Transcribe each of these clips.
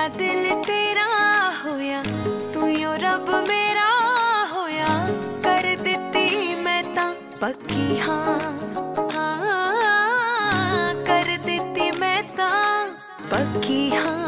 मेरा दिल तेरा होया, तू यो रब मेरा होया। कर दिती मैं ता पक्की हाँ हाँ। कर दिती मैं ता पक्की हाँ।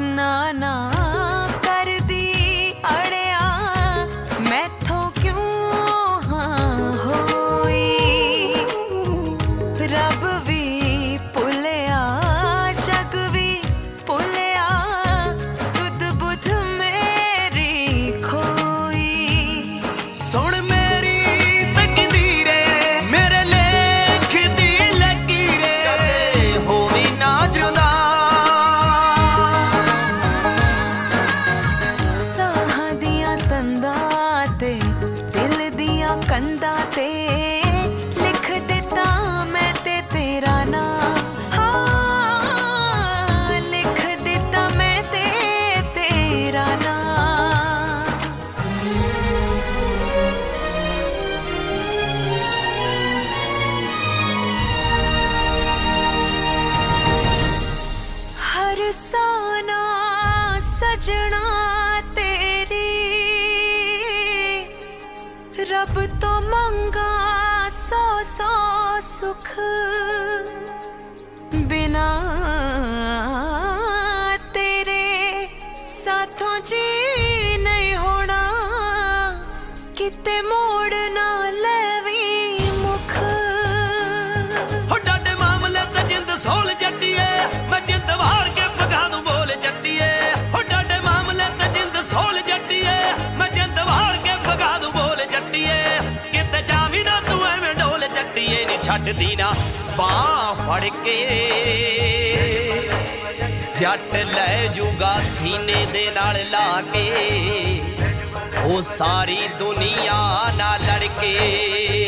नाना सुख बिना तेरे साथों जी नहीं होना। कितने मोड़ ਛੱਡਦੀ ਨਾ, ਬਾਹ ਫੜ ਕੇ। ਜੱਟ ਲੈ ਜੂਗਾ ਸੀਨੇ ਦੇ ਨਾਲ ਲਾ ਕੇ। ਉਹ ਸਾਰੀ ਦੁਨੀਆ ਨਾਲ ਲੜ ਕੇ।